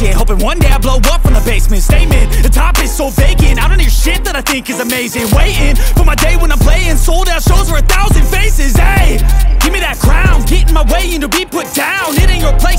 impatient Hoping one day I blow up from the basement. Statement, the top is so vacant. I don't hear shit that I think is amazing. Waiting for my day when I'm playing. Sold out shows for a thousand faces. Hey, give me that crown. Get in my way and be put down. It ain't your place